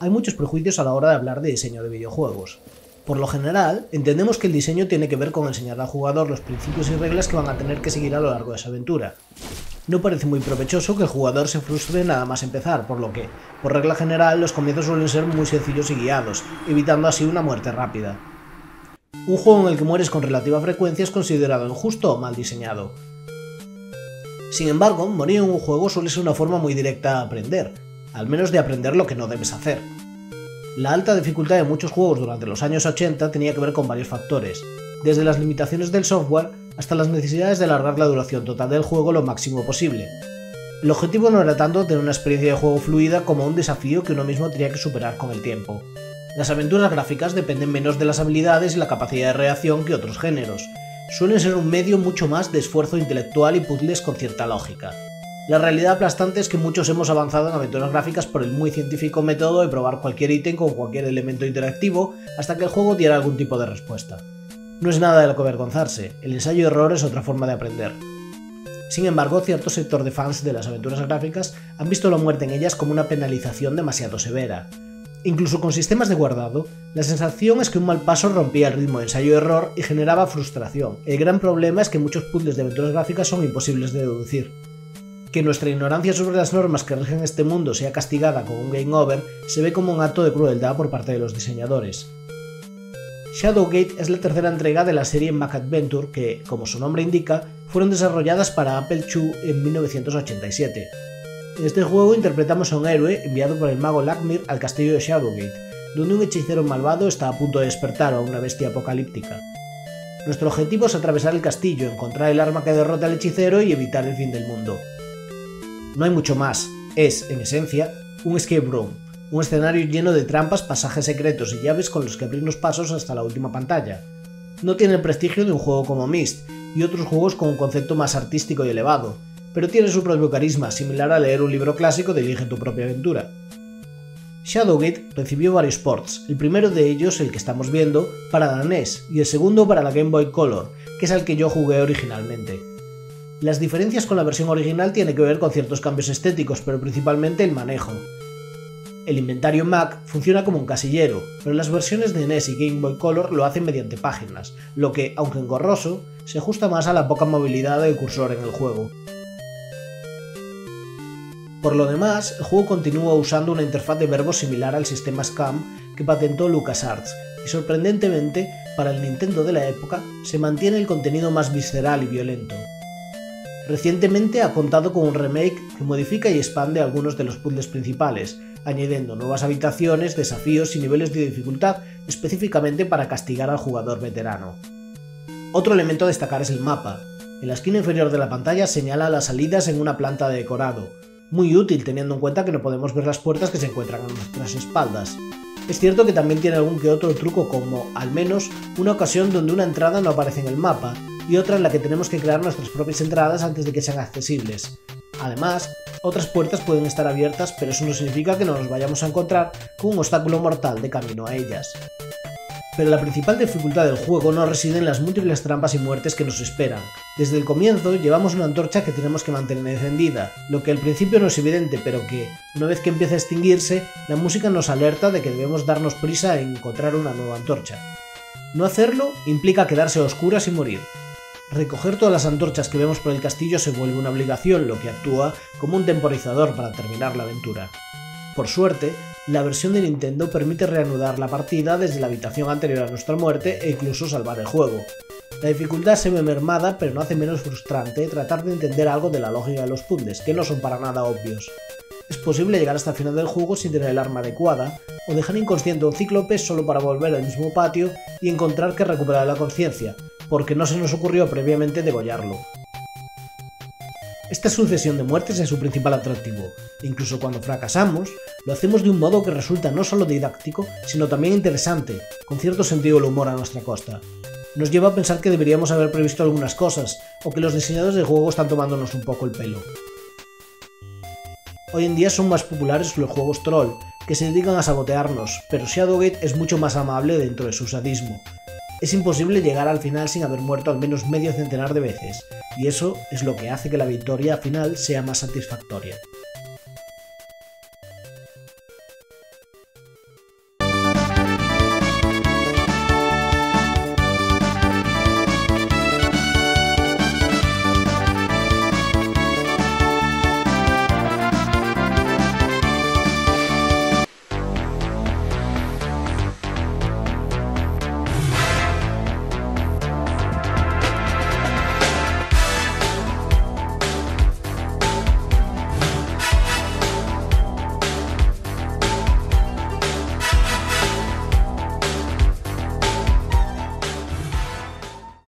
hay muchos prejuicios a la hora de hablar de diseño de videojuegos. Por lo general, entendemos que el diseño tiene que ver con enseñar al jugador los principios y reglas que van a tener que seguir a lo largo de esa aventura. No parece muy provechoso que el jugador se frustre nada más empezar, por lo que, por regla general, los comienzos suelen ser muy sencillos y guiados, evitando así una muerte rápida. Un juego en el que mueres con relativa frecuencia es considerado injusto o mal diseñado. Sin embargo, morir en un juego suele ser una forma muy directa de aprender, al menos de aprender lo que no debes hacer. La alta dificultad de muchos juegos durante los años 80 tenía que ver con varios factores, desde las limitaciones del software hasta las necesidades de alargar la duración total del juego lo máximo posible. El objetivo no era tanto tener una experiencia de juego fluida como un desafío que uno mismo tenía que superar con el tiempo. Las aventuras gráficas dependen menos de las habilidades y la capacidad de reacción que otros géneros. Suelen ser un medio mucho más de esfuerzo intelectual y puzzles con cierta lógica. La realidad aplastante es que muchos hemos avanzado en aventuras gráficas por el muy científico método de probar cualquier ítem con cualquier elemento interactivo hasta que el juego diera algún tipo de respuesta. No es nada de lo que avergonzarse, el ensayo error es otra forma de aprender. Sin embargo, cierto sector de fans de las aventuras gráficas han visto la muerte en ellas como una penalización demasiado severa. Incluso con sistemas de guardado, la sensación es que un mal paso rompía el ritmo de ensayo-error y generaba frustración. El gran problema es que muchos puzzles de aventuras gráficas son imposibles de deducir. Que nuestra ignorancia sobre las normas que rigen este mundo sea castigada con un game over se ve como un acto de crueldad por parte de los diseñadores. Shadowgate es la tercera entrega de la serie Mac Adventure que, como su nombre indica, fueron desarrolladas para Apple II en 1987. En este juego interpretamos a un héroe enviado por el mago Lakmir al castillo de Shadowgate, donde un hechicero malvado está a punto de despertar a una bestia apocalíptica. Nuestro objetivo es atravesar el castillo, encontrar el arma que derrota al hechicero y evitar el fin del mundo. No hay mucho más, es, en esencia, un escape room, un escenario lleno de trampas, pasajes secretos y llaves con los que abrirnos pasos hasta la última pantalla. No tiene el prestigio de un juego como Myst y otros juegos con un concepto más artístico y elevado, pero tiene su propio carisma, similar a leer un libro clásico de tu propia aventura. Shadowgate recibió varios ports, el primero de ellos, el que estamos viendo, para la NES y el segundo para la Game Boy Color, que es el que yo jugué originalmente. Las diferencias con la versión original tienen que ver con ciertos cambios estéticos, pero principalmente el manejo. El inventario Mac funciona como un casillero, pero las versiones de NES y Game Boy Color lo hacen mediante páginas, lo que, aunque engorroso, se ajusta más a la poca movilidad del cursor en el juego. Por lo demás, el juego continúa usando una interfaz de verbos similar al sistema SCAM que patentó LucasArts, y sorprendentemente, para el Nintendo de la época, se mantiene el contenido más visceral y violento. Recientemente ha contado con un remake que modifica y expande algunos de los puzzles principales, añadiendo nuevas habitaciones, desafíos y niveles de dificultad específicamente para castigar al jugador veterano. Otro elemento a destacar es el mapa. En la esquina inferior de la pantalla señala las salidas en una planta de decorado, muy útil teniendo en cuenta que no podemos ver las puertas que se encuentran a nuestras espaldas. Es cierto que también tiene algún que otro truco como, al menos, una ocasión donde una entrada no aparece en el mapa y otra en la que tenemos que crear nuestras propias entradas antes de que sean accesibles. Además, otras puertas pueden estar abiertas, pero eso no significa que no nos vayamos a encontrar con un obstáculo mortal de camino a ellas. Pero la principal dificultad del juego no reside en las múltiples trampas y muertes que nos esperan. Desde el comienzo llevamos una antorcha que tenemos que mantener encendida, lo que al principio no es evidente, pero que, una vez que empieza a extinguirse, la música nos alerta de que debemos darnos prisa en encontrar una nueva antorcha. No hacerlo implica quedarse a oscuras y morir, Recoger todas las antorchas que vemos por el castillo se vuelve una obligación, lo que actúa como un temporizador para terminar la aventura. Por suerte, la versión de Nintendo permite reanudar la partida desde la habitación anterior a nuestra muerte e incluso salvar el juego. La dificultad se ve mermada, pero no hace menos frustrante tratar de entender algo de la lógica de los puzzles, que no son para nada obvios. Es posible llegar hasta el final del juego sin tener el arma adecuada, o dejar inconsciente a un cíclope solo para volver al mismo patio y encontrar que recupera la conciencia, porque no se nos ocurrió previamente degollarlo. Esta sucesión de muertes es su principal atractivo, incluso cuando fracasamos, lo hacemos de un modo que resulta no solo didáctico, sino también interesante, con cierto sentido del humor a nuestra costa. Nos lleva a pensar que deberíamos haber previsto algunas cosas, o que los diseñadores de juego están tomándonos un poco el pelo. Hoy en día son más populares los juegos troll, que se dedican a sabotearnos, pero Shadowgate es mucho más amable dentro de su sadismo, es imposible llegar al final sin haber muerto al menos medio centenar de veces, y eso es lo que hace que la victoria final sea más satisfactoria.